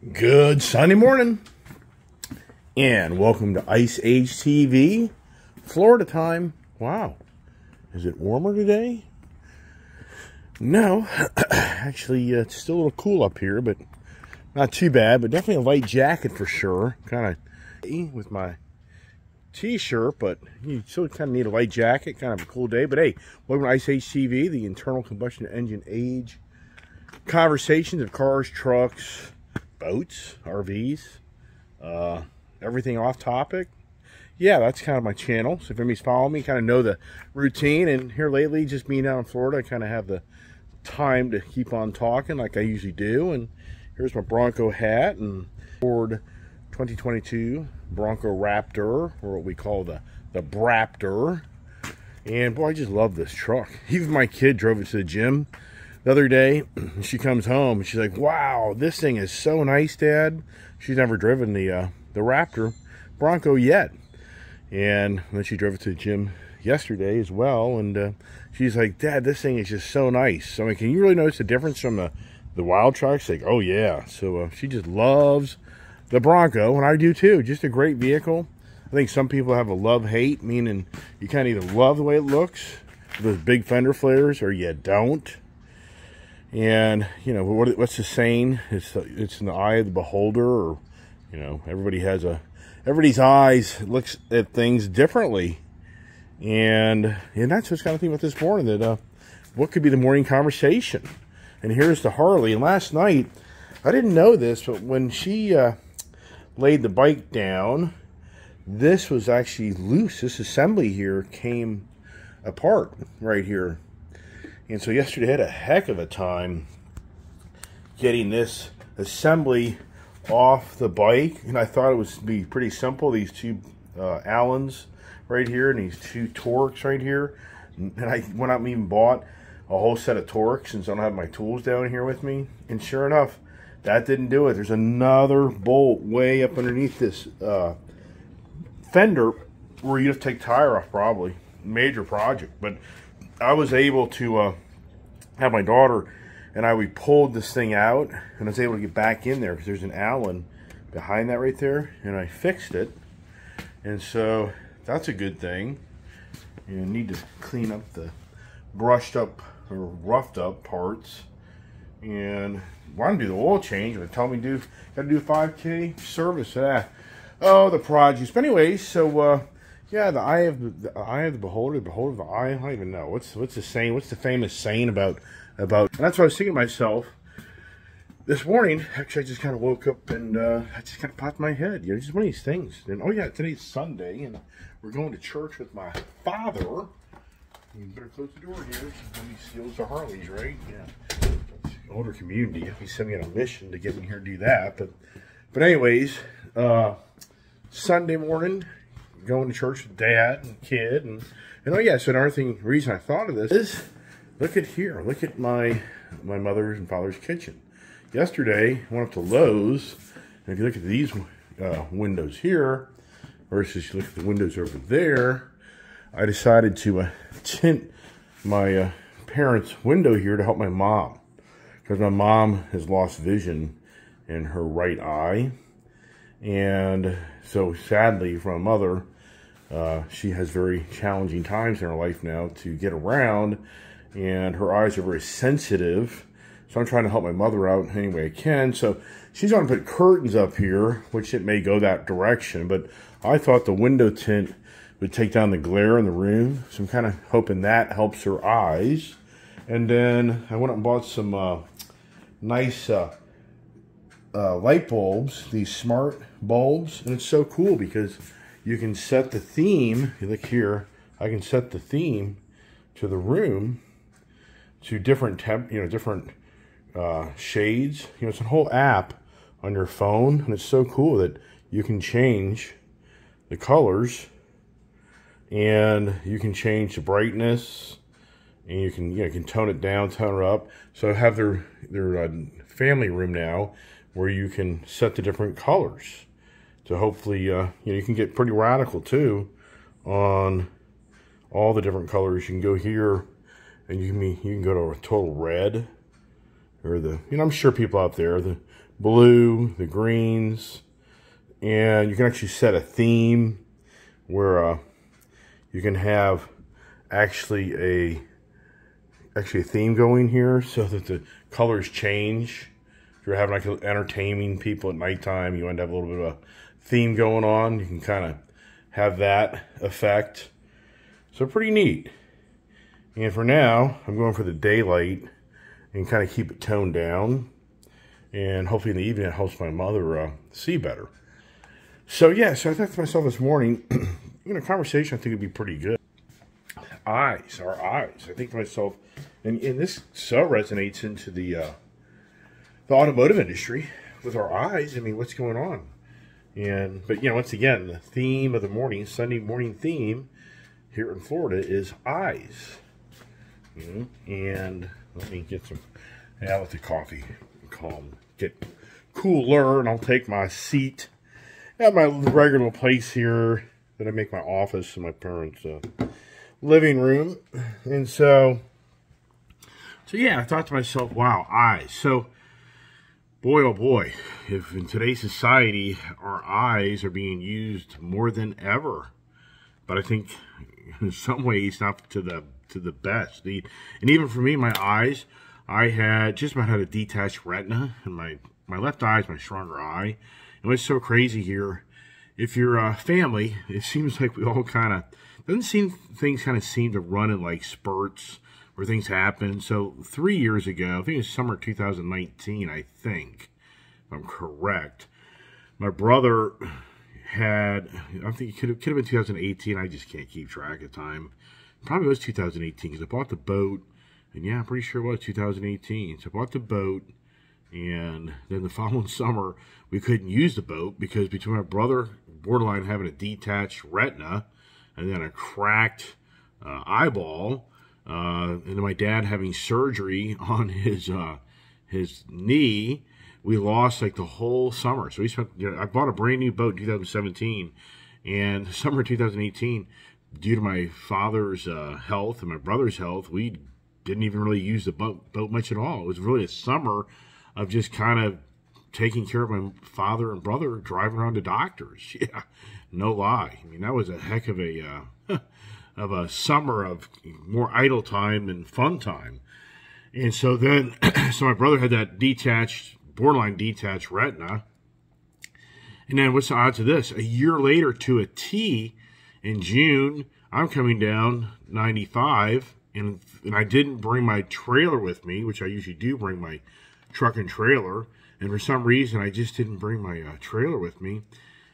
Good Sunday morning, and welcome to Ice Age TV, Florida time. Wow, is it warmer today? No, actually, uh, it's still a little cool up here, but not too bad. But definitely a light jacket for sure. Kind of with my t-shirt, but you still kind of need a light jacket. Kind of a cool day. But hey, welcome to Ice Age TV, the internal combustion engine age conversations of cars, trucks boats, RVs, uh, everything off topic. Yeah, that's kind of my channel. So if anybody's following me, kind of know the routine. And here lately, just being out in Florida, I kind of have the time to keep on talking like I usually do. And here's my Bronco hat and Ford 2022 Bronco Raptor, or what we call the, the Braptor. And boy, I just love this truck. Even my kid drove it to the gym the other day, she comes home and she's like, "Wow, this thing is so nice, Dad." She's never driven the uh, the Raptor Bronco yet, and then she drove it to the gym yesterday as well, and uh, she's like, "Dad, this thing is just so nice." So I mean, can you really notice the difference from the the wild trucks? Like, oh yeah. So uh, she just loves the Bronco, and I do too. Just a great vehicle. I think some people have a love hate, meaning you kind of either love the way it looks, those big fender flares, or you don't. And, you know, what, what's the saying? It's, it's in the eye of the beholder, or, you know, everybody has a, everybody's eyes looks at things differently. And, and that's what's kind of thing with this morning, that, uh, what could be the morning conversation? And here's the Harley. And last night, I didn't know this, but when she uh, laid the bike down, this was actually loose. This assembly here came apart right here. And so yesterday I had a heck of a time getting this assembly off the bike. And I thought it would be pretty simple. These two uh, Allens right here and these two Torx right here. And I went out and even bought a whole set of Torx since I don't have my tools down here with me. And sure enough, that didn't do it. There's another bolt way up underneath this uh, fender where you have to take tire off probably. Major project. But I was able to uh, have my daughter and I, we pulled this thing out and I was able to get back in there because there's an Allen behind that right there and I fixed it. And so that's a good thing. You need to clean up the brushed up or roughed up parts. And want to do the oil change, but tell me do got to do 5K service that. Oh, the projects. But anyways, so uh, yeah, the eye of the, the eye of the beholder, the beholder of the eye. I don't even know what's what's the saying. What's the famous saying about about? And that's what I was thinking to myself this morning. Actually, I just kind of woke up and uh, I just kind of popped my head. You know, just one of these things. And oh yeah, today's Sunday, and we're going to church with my father. You better close the door here. When he steals the Harleys, right? Yeah. Older community. He sent me on a mission to get me here to do that. But, but anyways, uh, Sunday morning, going to church with dad and kid. And and oh yeah so another thing reason i thought of this is look at here. Look at my my mother's and father's kitchen. Yesterday i went up to lowes and if you look at these uh, windows here versus you look at the windows over there i decided to uh, tint my uh, parents window here to help my mom because my mom has lost vision in her right eye. And so sadly, for my mother, uh, she has very challenging times in her life now to get around, and her eyes are very sensitive. So I'm trying to help my mother out any way I can. So she's going to put curtains up here, which it may go that direction. But I thought the window tint would take down the glare in the room. So I'm kind of hoping that helps her eyes. And then I went and bought some uh, nice uh, uh, light bulbs, these smart bulbs. And it's so cool because you can set the theme. You look here, I can set the theme to the room to different temp, you know, different uh, shades. You know, it's a whole app on your phone, and it's so cool that you can change the colors and you can change the brightness and you can you, know, you can tone it down, tone it up. So have their their uh, family room now where you can set the different colors to hopefully, uh, you know, you can get pretty radical too on all the different colors. You can go here and you can, be, you can go to a total red or the, you know, I'm sure people out there, the blue, the greens, and you can actually set a theme where uh, you can have actually a actually a theme going here so that the colors change. If you're having like entertaining people at nighttime, you end up a little bit of a theme going on. You can kind of have that effect. So pretty neat. And for now, I'm going for the daylight and kind of keep it toned down. And hopefully in the evening it helps my mother uh, see better. So yeah, so I thought to myself this morning, you know, conversation I think would be pretty good. Eyes, our eyes. I think to myself, and, and this so resonates into the uh, the automotive industry with our eyes. I mean, what's going on? And but you know, once again, the theme of the morning, Sunday morning theme here in Florida is eyes. You know, and let me get some out with the coffee, calm, get cooler, and I'll take my seat at my regular place here that I make my office in my parents' uh, living room. And so, so yeah, I thought to myself, wow, eyes. So, boy, oh boy, if in today's society our eyes are being used more than ever, but I think in some ways not to the to the best. The, and even for me, my eyes, I had just about had a detached retina, and my my left eye is my stronger eye. And what's so crazy here, if you're a family, it seems like we all kind of doesn't seem things kind of seem to run in like spurts where things happen. So three years ago, I think it was summer 2019, I think, if I'm correct. My brother had, I think it could have, could have been 2018. I just can't keep track of time. Probably was 2018 because I bought the boat, and yeah, I'm pretty sure it was 2018. So I bought the boat, and then the following summer we couldn't use the boat because between my brother borderline having a detached retina and then a cracked uh, eyeball, uh, and my dad having surgery on his uh, his knee, we lost like the whole summer. So we spent. You know, I bought a brand new boat in 2017, and summer 2018, due to my father's uh, health and my brother's health, we didn't even really use the boat, boat much at all. It was really a summer of just kind of taking care of my father and brother, driving around to doctors. Yeah, no lie. I mean, that was a heck of a uh, of a summer of more idle time and fun time. And so then, so my brother had that detached, borderline detached retina. And then what's the odds of this? A year later to a T in June, I'm coming down 95 and, and I didn't bring my trailer with me, which I usually do bring my truck and trailer. And for some reason, I just didn't bring my uh, trailer with me.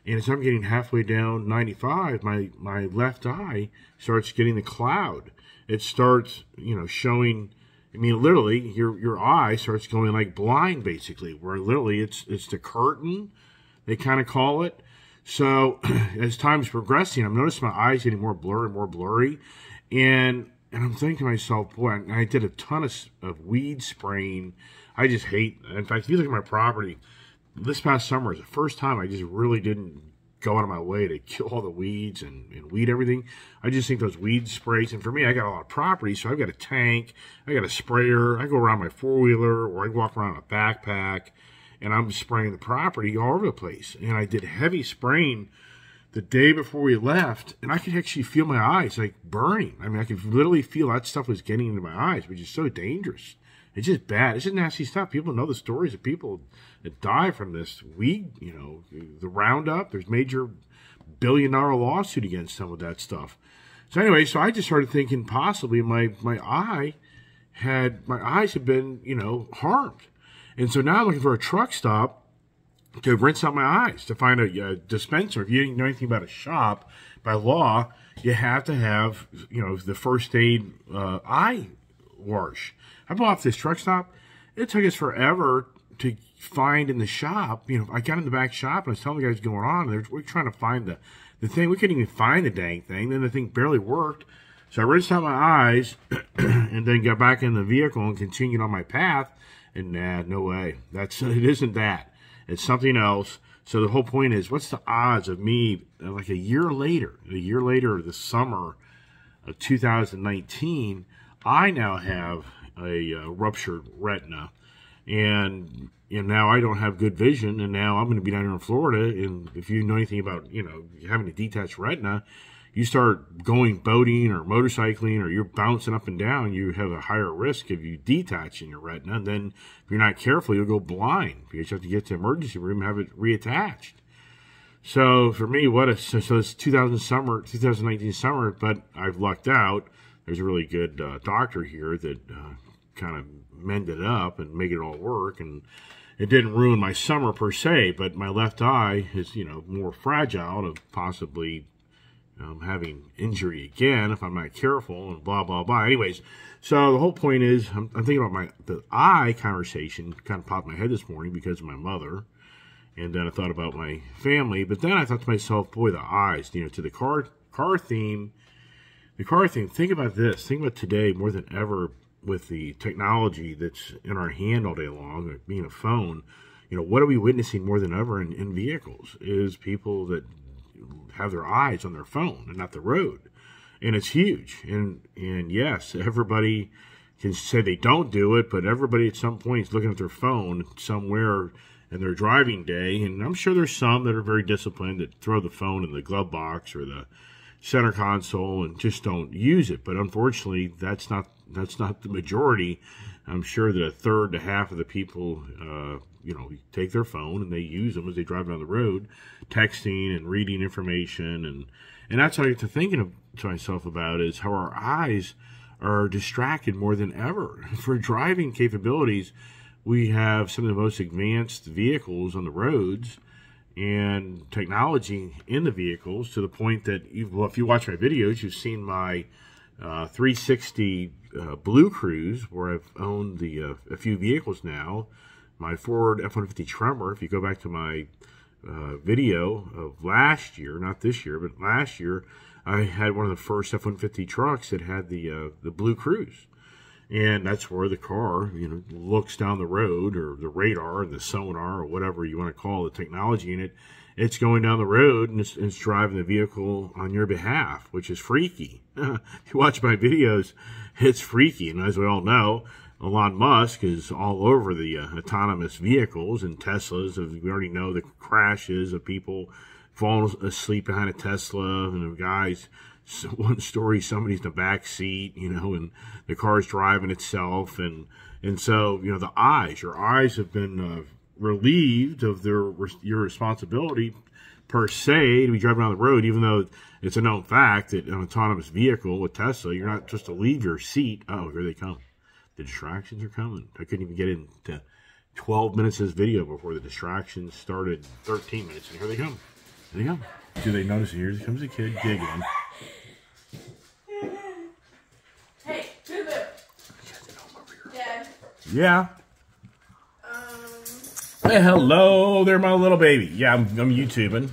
And as I'm getting halfway down 95, my, my left eye starts getting the cloud. It starts, you know, showing, I mean, literally, your, your eye starts going like blind, basically, where literally it's, it's the curtain, they kind of call it. So as time's progressing, I'm noticing my eyes getting more blurry, more blurry. And, and I'm thinking to myself, boy, I did a ton of, of weed spraying. I just hate, in fact, if you look at my property, this past summer is the first time I just really didn't go out of my way to kill all the weeds and, and weed everything. I just think those weed sprays, and for me, I got a lot of property, so I've got a tank, I got a sprayer, I go around my four wheeler, or I walk around a backpack, and I'm spraying the property all over the place. And I did heavy spraying the day before we left, and I could actually feel my eyes like burning. I mean, I could literally feel that stuff was getting into my eyes, which is so dangerous. It's just bad. It's just nasty stuff. People know the stories of people that die from this weed, you know, the Roundup. There's major billion dollar lawsuit against some of that stuff. So anyway, so I just started thinking possibly my my eye had my eyes had been you know harmed, and so now I'm looking for a truck stop to rinse out my eyes to find a, a dispenser. If you didn't know anything about a shop, by law you have to have you know the first aid uh, eye wash. I bought this truck stop. It took us forever to find in the shop. You know, I got in the back shop and I was telling the guys going on. And we're trying to find the, the thing. We couldn't even find the dang thing. Then the thing barely worked. So I rinsed out my eyes and then got back in the vehicle and continued on my path. And nah, no way. That's it isn't that. It's something else. So the whole point is, what's the odds of me like a year later, a year later, the summer of 2019, I now have a uh, ruptured retina and and now I don't have good vision, and now I'm going to be down here in Florida. And if you know anything about, you know, having a detached retina, you start going boating or motorcycling or you're bouncing up and down, you have a higher risk of you detaching your retina. And then if you're not careful, you'll go blind you have to get to emergency room and have it reattached. So for me, what a so, so it's 2000 summer, 2019 summer, but I've lucked out. There's a really good uh, doctor here that uh, kind of mended it up and make it all work and it didn't ruin my summer per se, but my left eye is, you know, more fragile of possibly um, having injury again if I'm not careful and blah, blah, blah. Anyways, so the whole point is I'm, I'm thinking about my, the eye conversation kind of popped my head this morning because of my mother. And then I thought about my family, but then I thought to myself, boy, the eyes, you know, to the car, car theme, the car theme, think about this, think about today more than ever with the technology that's in our hand all day long, being a phone, you know, what are we witnessing more than ever in, in vehicles is people that have their eyes on their phone and not the road. And it's huge. And and yes, everybody can say they don't do it, but everybody at some point is looking at their phone somewhere in their driving day. And I'm sure there's some that are very disciplined that throw the phone in the glove box or the center console and just don't use it. But unfortunately, that's not that's not the majority. I'm sure that a third to half of the people, uh, you know, take their phone and they use them as they drive down the road, texting and reading information, and and that's what I get to thinking of, to myself about is how our eyes are distracted more than ever for driving capabilities. We have some of the most advanced vehicles on the roads and technology in the vehicles to the point that, well, if you watch my videos, you've seen my uh, 360 uh, Blue Cruise, where I've owned the uh, a few vehicles now. My Ford F-150 Tremor, if you go back to my uh, video of last year, not this year, but last year, I had one of the first F-150 trucks that had the uh, the Blue Cruise. And that's where the car, you know, looks down the road or the radar and the sonar or whatever you want to call the technology in it. It's going down the road and it's, it's driving the vehicle on your behalf, which is freaky. if you watch my videos, it's freaky. And as we all know, Elon Musk is all over the uh, autonomous vehicles and Teslas. We already know the crashes of people falling asleep behind a Tesla and the guys. One story, somebody's in the back seat, you know, and the car's driving itself, and and so you know the eyes, your eyes have been uh, relieved of their your responsibility per se to be driving on the road, even though it's a known fact that an autonomous vehicle with Tesla, you're not just to leave your seat. Oh, here they come. The distractions are coming. I couldn't even get into 12 minutes of this video before the distractions started 13 minutes, and here they come. Here they come. Do they notice here comes a kid giggling? Hey, Boo Dad. Yeah. Um, Hey, hello there, my little baby. Yeah, I'm, I'm YouTubing.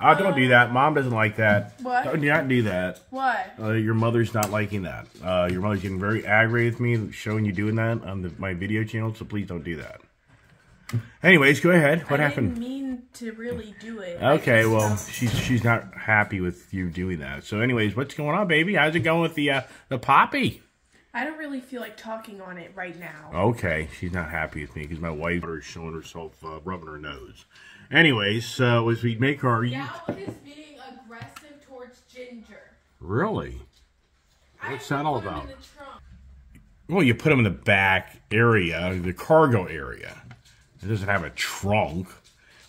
Uh, don't do that. Mom doesn't like that. What? Don't not do that. what? Uh, your mother's not liking that. Uh, your mother's getting very aggravated with me showing you doing that on the, my video channel, so please don't do that. Anyways, go ahead. What I happened? didn't mean to really do it. Okay, well, she's she's not happy with you doing that. So, anyways, what's going on, baby? How's it going with the uh, the poppy? I don't really feel like talking on it right now. Okay, she's not happy with me because my wife is showing herself uh, rubbing her nose. Anyways, so as we make our Now is being aggressive towards Ginger. really, What's that all about? In the trunk. well, you put them in the back area, the cargo area. It doesn't have a trunk.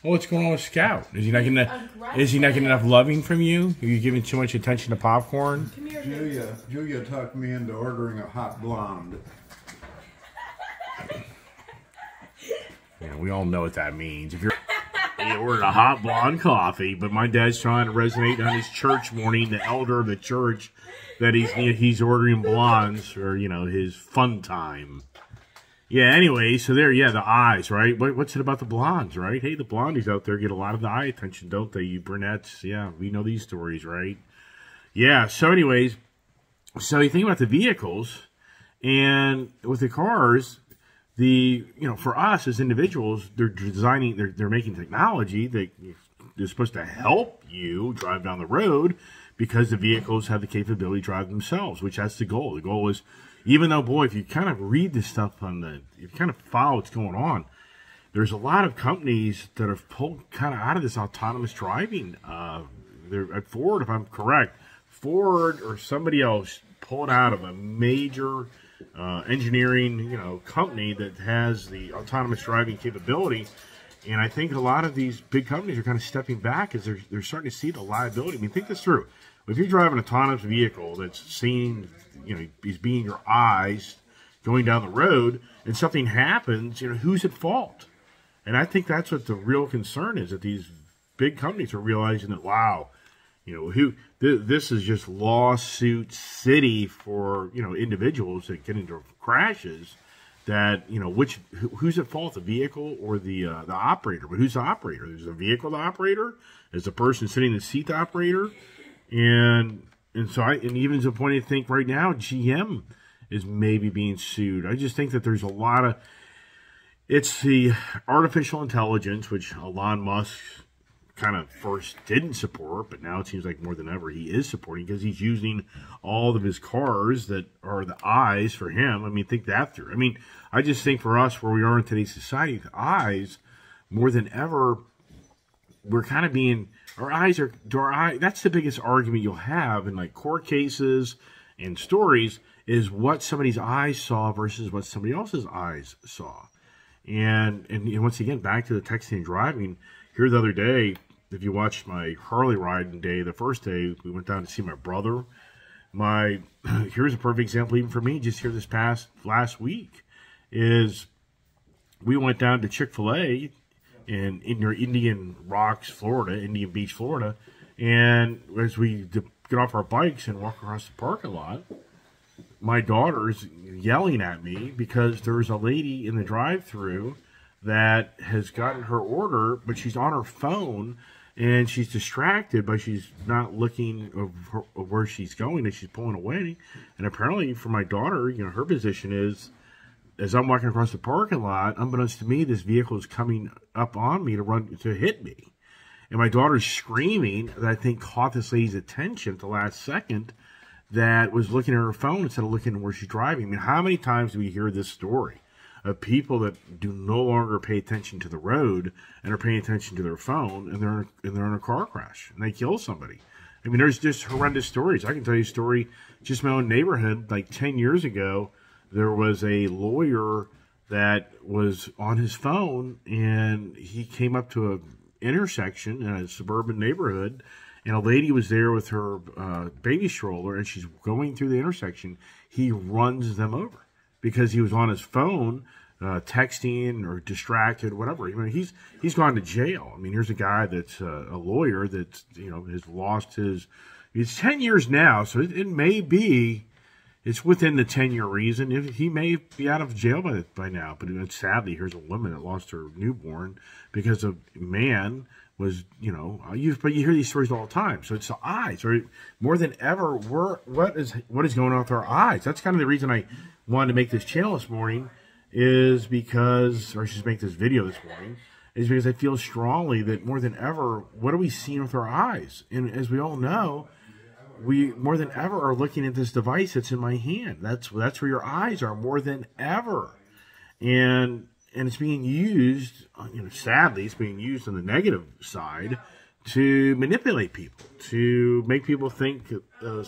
Well, what's going on with Scout? Is he not getting aggressive. is he not getting enough loving from you? Are you giving too much attention to popcorn? Come here. Julia, Julia talked me into ordering a hot blonde. Yeah, we all know what that means. If you're you ordered a hot blonde coffee, but my dad's trying to resonate on his church morning, the elder of the church, that he's he's ordering blondes for you know his fun time. Yeah. Anyway, so there, yeah, the eyes, right? What, what's it about the blondes, right? Hey, the blondies out there get a lot of the eye attention, don't they? You brunettes, yeah, we know these stories, right? Yeah. So, anyways, so you think about the vehicles, and with the cars, the you know for us as individuals they're designing they're, they're making technology that is supposed to help you drive down the road because the vehicles have the capability to drive themselves which that's the goal the goal is even though boy if you kind of read this stuff on the you kind of follow what's going on there's a lot of companies that have pulled kind of out of this autonomous driving. Uh, they're at Ford, if I'm correct, Ford or somebody else pulled out of a major uh, engineering, you know, company that has the autonomous driving capability. And I think a lot of these big companies are kind of stepping back as they're, they're starting to see the liability. I mean, think this through. If you drive an autonomous vehicle that's seeing, you know, is being your eyes going down the road and something happens, you know, who's at fault? And I think that's what the real concern is that these big companies are realizing that, wow, you know, who th this is just lawsuit city for, you know, individuals that get into crashes that, you know, which who, who's at fault, the vehicle or the uh, the operator? But who's the operator? There's the vehicle the operator, is the person sitting in the seat the operator, and and so I and even to the point I think right now GM is maybe being sued. I just think that there's a lot of it's the artificial intelligence, which Elon Musk kind of first didn't support, but now it seems like more than ever he is supporting because he's using all of his cars that are the eyes for him. I mean, think that through. I mean, I just think for us where we are in today's society, the eyes more than ever, we're kind of being our eyes are our eye. That's the biggest argument you'll have in like court cases and stories is what somebody's eyes saw versus what somebody else's eyes saw. And and once again, back to the texting and driving. Here the other day, if you watched my Harley riding day, the first day we went down to see my brother. My here's a perfect example even for me. Just here this past last week is we went down to Chick Fil A in in your Indian Rocks, Florida, Indian Beach, Florida, and as we get off our bikes and walk across the parking lot, my daughter's yelling at me because there's a lady in the drive-through that has gotten her order, but she's on her phone and she's distracted, but she's not looking of, her, of where she's going and she's pulling away. And apparently, for my daughter, you know, her position is as I'm walking across the parking lot, unbeknownst to me, this vehicle is coming up on me to run to hit me. And my daughter's screaming that I think caught this lady's attention at the last second that was looking at her phone instead of looking where she's driving. I mean, how many times do we hear this story of people that do no longer pay attention to the road and are paying attention to their phone and they're and they're in a car crash and they kill somebody? I mean, there's just horrendous stories. I can tell you a story just my own neighborhood. Like ten years ago, there was a lawyer that was on his phone and he came up to a intersection in a suburban neighborhood and a lady was there with her uh, baby stroller and she's going through the intersection. He runs them over because he was on his phone uh, texting or distracted whatever. I mean, he's he's gone to jail. I mean here's a guy that's uh, a lawyer that you know has lost his it's 10 years now so it, it may be it's within the 10 year reason. If he may be out of jail by, by now, but sadly, here's a woman that lost her newborn because a man was, you know, you but you hear these stories all the time. So it's the eyes, or more than ever, we're what is what is going on with our eyes? That's kind of the reason I wanted to make this channel this morning, is because, or just make this video this morning, is because I feel strongly that more than ever, what are we seeing with our eyes? And as we all know, we more than ever are looking at this device that's in my hand. That's that's where your eyes are more than ever, and and it's being used. You know, sadly, it's being used on the negative side to manipulate people, to make people think uh,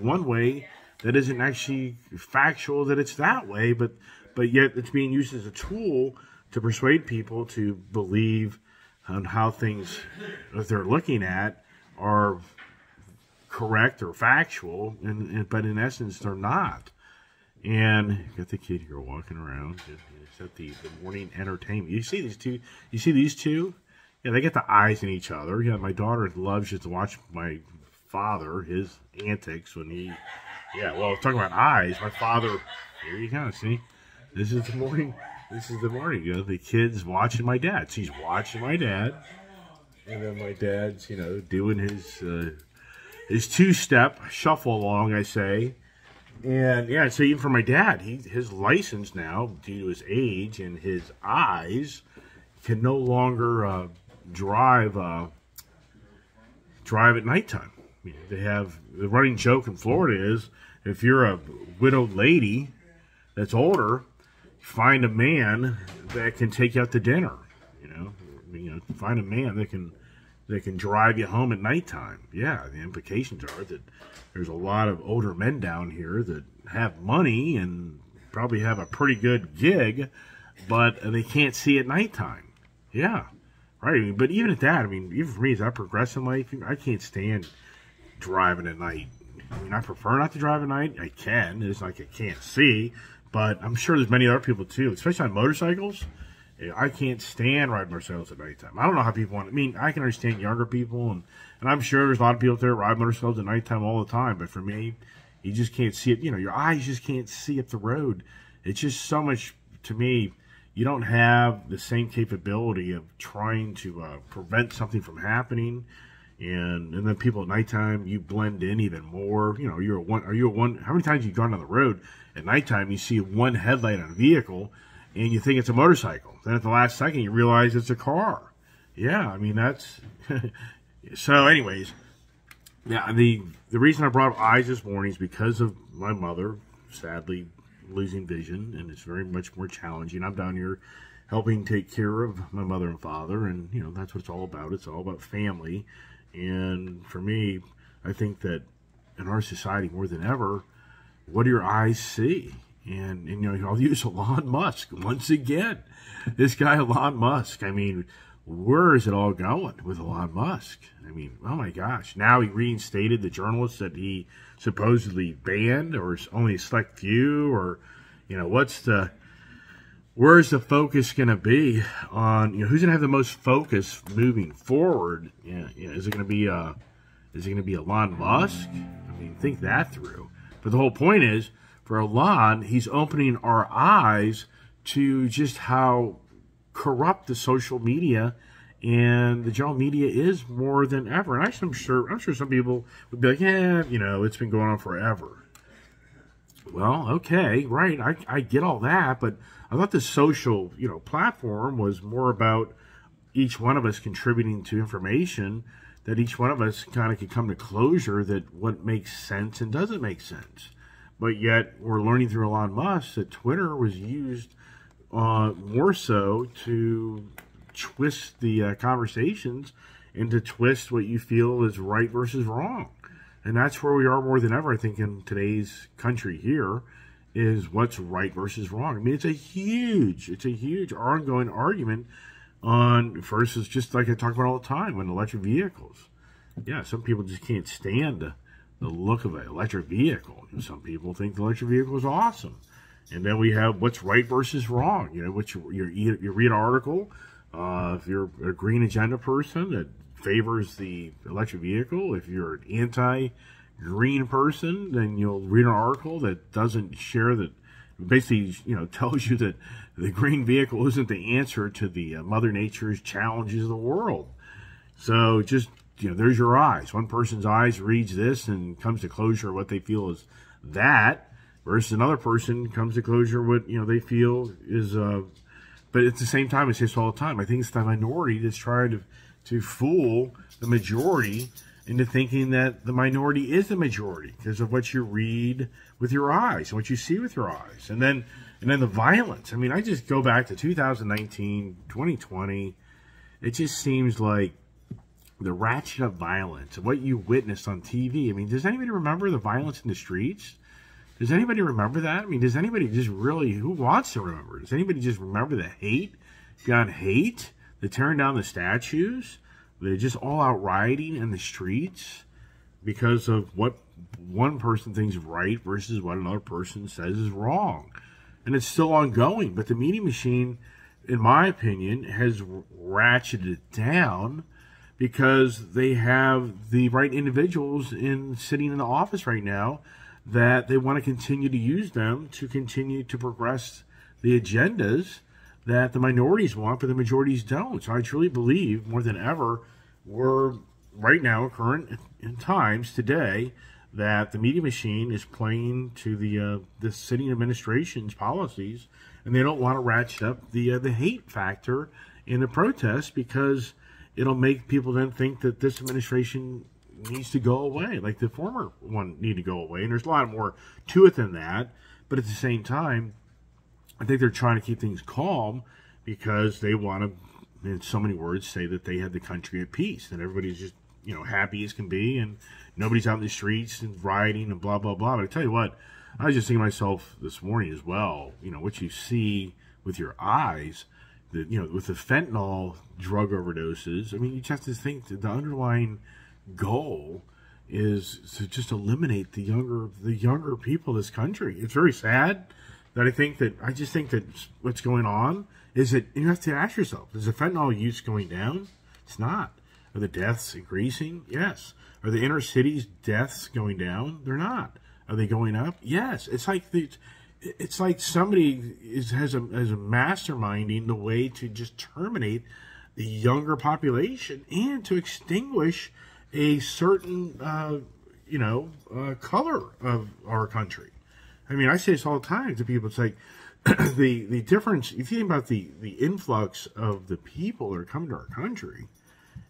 one way that isn't actually factual that it's that way, but but yet it's being used as a tool to persuade people to believe on how things that they're looking at are correct or factual, and, and, but in essence they're not. And got the kid here walking around. It's at the, the morning entertainment. You see these two? You see these two? Yeah, they get the eyes in each other. Yeah, my daughter loves just to watch my father his antics when he. Yeah, well, talking about eyes, my father. Here you go. See, this is the morning. This is the morning. You know, the kids watching my dad. She's watching my dad, and then my dad's, you know, doing his. Uh, his two-step shuffle along, I say. And yeah, so even for my dad, he his license now, due to his age and his eyes, can no longer uh, drive uh, drive at nighttime. they have the running joke in Florida is if you're a widowed lady that's older, find a man that can take you out to dinner. You know, You know, find a man that can that can drive you home at nighttime. Yeah, the implications are that there's a lot of older men down here that have money and probably have a pretty good gig, but they can't see at nighttime. Yeah, right. But even at that, I mean, even for me, as I progress in life, I can't stand driving at night. I mean, I prefer not to drive at night. I can. It's like I can't see, but I'm sure there's many other people too, especially on motorcycles. I can't stand riding motorcycles at nighttime. I don't know how people want. I mean, I can understand younger people, and, and I'm sure there's a lot of people out there ride motorcycles at nighttime all the time. But for me, you just can't see it. You know, your eyes just can't see up the road. It's just so much to me. You don't have the same capability of trying to uh, prevent something from happening, and and then people at nighttime you blend in even more. You know, you're a one. Are you a one? How many times you've gone on the road at nighttime? You see one headlight on a vehicle and you think it's a motorcycle. Then at the last second, you realize it's a car. Yeah, I mean that's. so, anyways, yeah. The the reason I brought up eyes this morning is because of my mother, sadly losing vision, and it's very much more challenging. I'm down here helping take care of my mother and father, and you know that's what it's all about. It's all about family, and for me, I think that in our society more than ever, what do your eyes see? And, and, you know, I'll use Elon Musk once again. This guy, Elon Musk, I mean, where is it all going with Elon Musk? I mean, oh my gosh. Now he reinstated the journalists that he supposedly banned, or only a select few, or, you know, what's the, where's the focus going to be on, you know, who's going to have the most focus moving forward? Yeah, you know, is it going to be, uh, is it going to be Elon Musk? I mean, think that through. But the whole point is, for Elon, he's opening our eyes to just how corrupt the social media and the general media is more than ever. And I'm sure I'm sure some people would be like, yeah, you know, it's been going on forever. Well, okay, right. I, I get all that, but I thought the social, you know, platform was more about each one of us contributing to information that each one of us kind of could come to closure that what makes sense and doesn't make sense. But yet, we're learning through Elon Musk that Twitter was used uh, more so to twist the uh, conversations and to twist what you feel is right versus wrong. And that's where we are more than ever, I think, in today's country here is what's right versus wrong. I mean, it's a huge, it's a huge ongoing argument on versus just like I talk about all the time on electric vehicles. Yeah, some people just can't stand the look of an electric vehicle. Some people think the electric vehicle is awesome. And then we have what's right versus wrong. You know, what you, you, you read an article, uh, if you're a green agenda person that favors the electric vehicle, if you're an anti green person, then you'll read an article that doesn't share that basically, you know, tells you that the green vehicle isn't the answer to the uh, Mother Nature's challenges of the world. So just you know, there's your eyes. One person's eyes reads this and comes to closure what they feel is that, versus another person comes to closure what you know they feel is. Uh, but at the same time, it's just all the time. I think it's the minority that's trying to to fool the majority into thinking that the minority is the majority because of what you read with your eyes and what you see with your eyes, and then and then the violence. I mean, I just go back to 2019, 2020. It just seems like the ratchet of violence, what you witnessed on TV. I mean, does anybody remember the violence in the streets? Does anybody remember that? I mean, does anybody just really, who wants to remember? Does anybody just remember the hate beyond hate? The tearing down the statues? The just all out rioting in the streets because of what one person thinks right versus what another person says is wrong. And it's still ongoing. But the media machine, in my opinion, has ratcheted it down because they have the right individuals in sitting in the office right now that they want to continue to use them to continue to progress the agendas that the minorities want, but the majorities don't. So I truly believe more than ever we're right now, current in times today, that the media machine is playing to the uh, the sitting administration's policies, and they don't want to ratchet up the uh, the hate factor in the protests because it'll make people then think that this administration needs to go away, like the former one need to go away. And there's a lot more to it than that. But at the same time, I think they're trying to keep things calm because they want to in so many words, say that they had the country at peace, and everybody's just, you know, happy as can be, and nobody's out in the streets and rioting and blah, blah, blah. But I tell you what, I was just thinking myself this morning as well, you know, what you see with your eyes, that, you know, with the fentanyl drug overdoses, I mean, you just have to think that the underlying goal is to just eliminate the younger the younger people of this country. It's very sad that I think that I just think that what's going on is that you have to ask yourself: Is the fentanyl use going down? It's not. Are the deaths increasing? Yes. Are the inner cities deaths going down? They're not. Are they going up? Yes. It's like the, it's like somebody is has a has a masterminding the way to just terminate the younger population and to extinguish a certain uh, you know uh, color of our country. I mean, I say this all the time to people. It's like the the difference. If you think about the the influx of the people that are coming to our country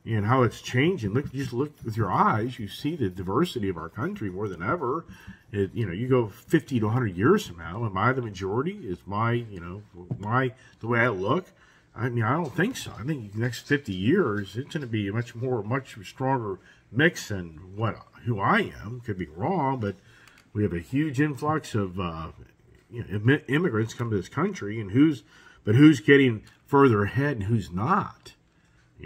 and how it's changing. Look, just look with your eyes. You see the diversity of our country more than ever. It, you know, you go 50 to 100 years from now. Am I the majority? Is my, you know, my the way I look? I mean, I don't think so. I think next 50 years, it's going to be a much more, much stronger mix than what who I am. Could be wrong, but we have a huge influx of uh, you know, immigrants come to this country, and who's, but who's getting further ahead and who's not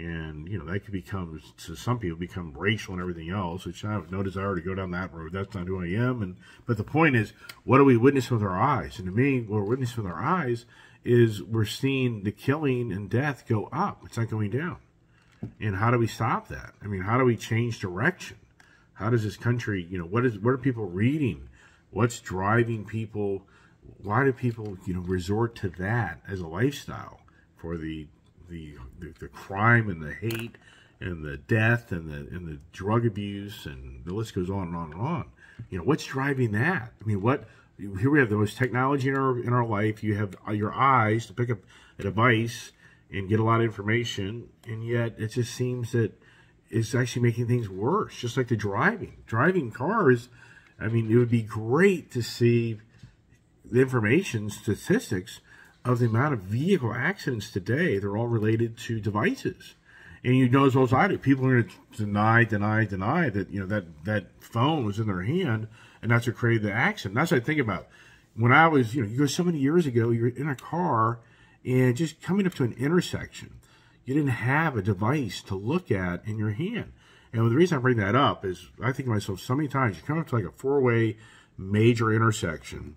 and you know that could become to some people become racial and everything else which i have no desire to go down that road. That's not who i am and but the point is what do we witness with our eyes? And to me what we're witnessing with our eyes is we're seeing the killing and death go up. It's not going down. And how do we stop that? I mean how do we change direction? How does this country you know what is what are people reading? What's driving people? Why do people you know resort to that as a lifestyle for the the, the, the crime and the hate and the death and the and the drug abuse and the list goes on and on and on. You know, what's driving that? I mean, what here we have the most technology in our in our life. You have uh, your eyes to pick up a device and get a lot of information, and yet it just seems that it's actually making things worse. Just like the driving, driving cars. I mean, it would be great to see the information statistics of the amount of vehicle accidents today, they're all related to devices. And you know as well as I do, people are going to deny, deny, deny that you know that that phone was in their hand, and that's what created the accident. That's what I think about. When I was, you know, you go so many years ago, you're in a car and just coming up to an intersection, you didn't have a device to look at in your hand. And the reason I bring that up is I think to myself so many times, you come up to like a four-way major intersection,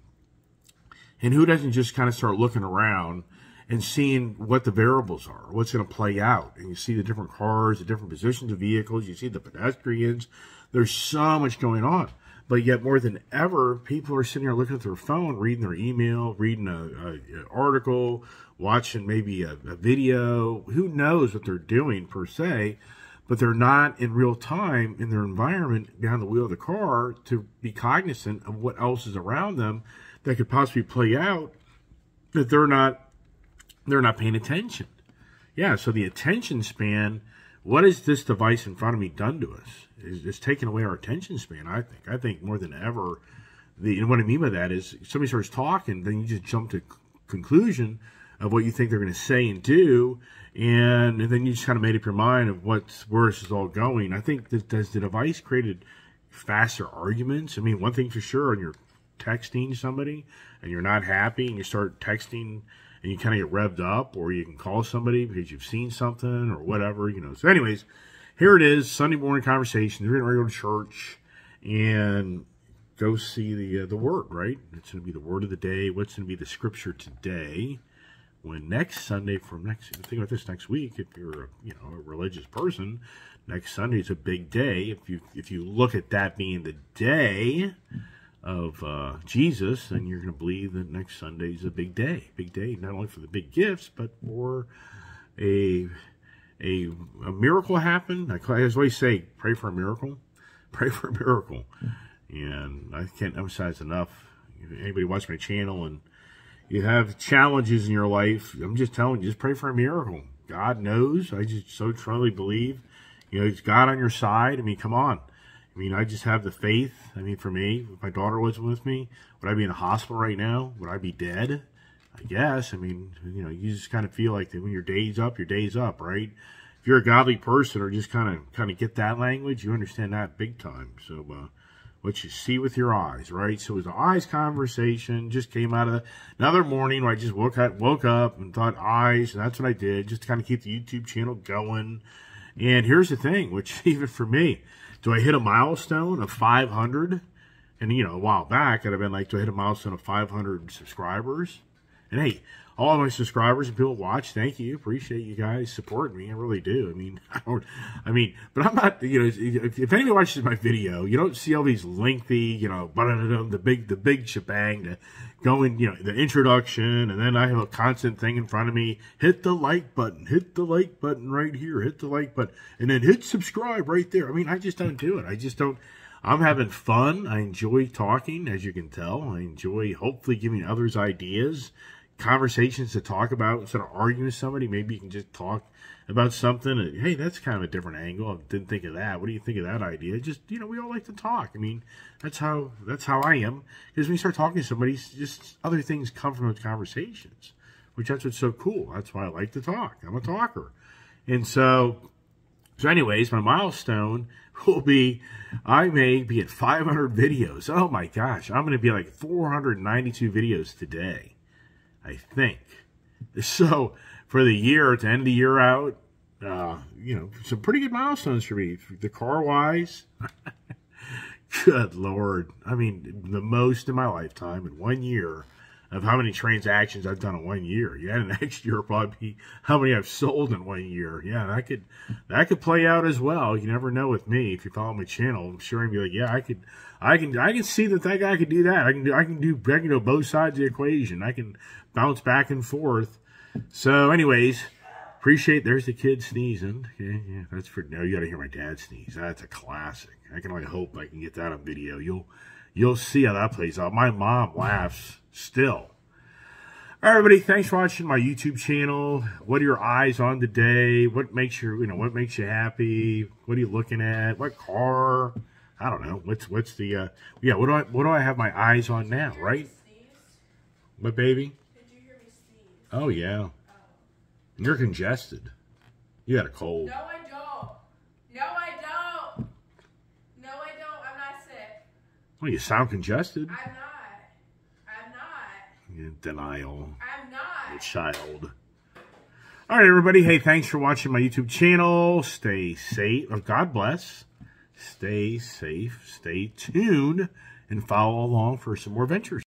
and who doesn't just kind of start looking around and seeing what the variables are, what's going to play out? And you see the different cars, the different positions of vehicles, you see the pedestrians. There's so much going on. But yet, more than ever, people are sitting there looking at their phone, reading their email, reading an article, watching maybe a, a video. Who knows what they're doing per se? but they're not in real time in their environment behind the wheel of the car to be cognizant of what else is around them that could possibly play out that they're not they're not paying attention. Yeah, so the attention span, what has this device in front of me done to us? Is it's taken away our attention span, I think. I think more than ever the and what I mean by that is somebody starts talking, then you just jump to conclusion of what you think they're going to say and do, and, and then you just kind of made up your mind of what's where this is all going. I think that does the device created faster arguments. I mean, one thing for sure, on your texting somebody and you're not happy and you start texting and you kind of get revved up or you can call somebody because you've seen something or whatever, you know. So anyways, here it is, Sunday morning conversation. You're going to go to church and go see the uh, the word, right? It's going to be the word of the day. What's going to be the scripture today? When next Sunday from next think about this next week, if you're a, you know a religious person, next Sunday is a big day. If you if you look at that being the day, of uh, Jesus, then you're going to believe that next Sunday is a big day. Big day, not only for the big gifts, but for a a, a miracle happen. I always say, pray for a miracle. Pray for a miracle. And I can't emphasize enough. If anybody watch my channel and you have challenges in your life, I'm just telling you, just pray for a miracle. God knows. I just so truly believe. You know, He's God on your side. I mean, come on. I mean, I just have the faith. I mean, for me, if my daughter wasn't with me, would I be in the hospital right now? Would I be dead? I guess. I mean, you know, you just kind of feel like that when your day's up, your day's up, right? If you're a godly person or just kind of kind of get that language, you understand that big time. So, uh, what you see with your eyes, right? So it was an eyes conversation. Just came out of another morning where I just woke up, woke up and thought eyes, and that's what I did, just to kind of keep the YouTube channel going. And here's the thing, which even for me, do I hit a milestone of 500? And you know, a while back, I'd have been like, do I hit a milestone of 500 subscribers? And hey, all my subscribers and people watch, thank you. Appreciate you guys supporting me. I really do. I mean, I don't, I mean, but I'm not, you know, if, if anyone watches my video, you don't see all these lengthy, you know, the big, the big shebang to go in, you know, the introduction. And then I have a constant thing in front of me. Hit the like button, hit the like button right here, hit the like button, and then hit subscribe right there. I mean, I just don't do it. I just don't. I'm having fun. I enjoy talking, as you can tell. I enjoy hopefully giving others ideas conversations to talk about instead of arguing with somebody. Maybe you can just talk about something. And, hey, that's kind of a different angle. I didn't think of that. What do you think of that idea? Just you know, we all like to talk. I mean, that's how that's how I am. Because when you start talking to somebody, just other things come from those conversations, which that's what's so cool. That's why I like to talk. I'm a talker, and so. So, anyways, my milestone will be I may be at 500 videos. Oh my gosh, I'm going to be like 492 videos today. I think. So for the year, to end the year out, uh, you know, some pretty good milestones for me. The car wise, good lord. I mean, the most in my lifetime in one year of how many transactions I've done in one year. Yeah, next year probably how many I've sold in one year. Yeah, that could that could play out as well. You never know with me. If you follow my channel, I'm sure I'd be like, yeah, I could, I can, I can see that that guy could do that. I can do, I can do, can do both sides of the equation. I can bounce back and forth. So, anyways. Appreciate there's the kid sneezing. Yeah, yeah, that's for now. You got to hear my dad sneeze. That's a classic. I can only hope I can get that on video. You'll you'll see how that plays out. My mom laughs still. All right, everybody, thanks for watching my YouTube channel. What are your eyes on today? What makes you, you know, what makes you happy? What are you looking at? What car? I don't know. What's what's the uh yeah, what do I what do I have my eyes on now, right? What baby? Oh yeah. You're congested. You got a cold. No, I don't. No, I don't. I'm not sick. Well, you sound congested. I'm not. I'm not. In denial. I'm not. a child. All right, everybody. Hey, thanks for watching my YouTube channel. Stay safe. Oh, God bless. Stay safe. Stay tuned and follow along for some more ventures.